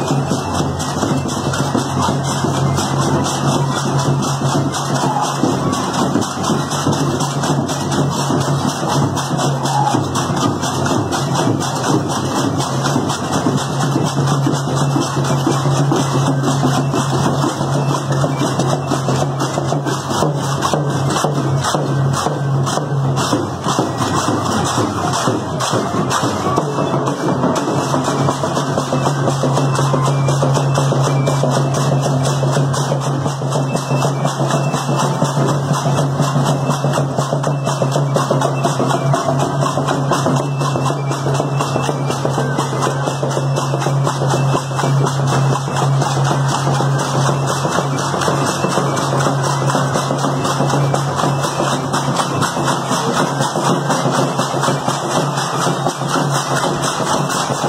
Thank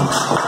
Wow.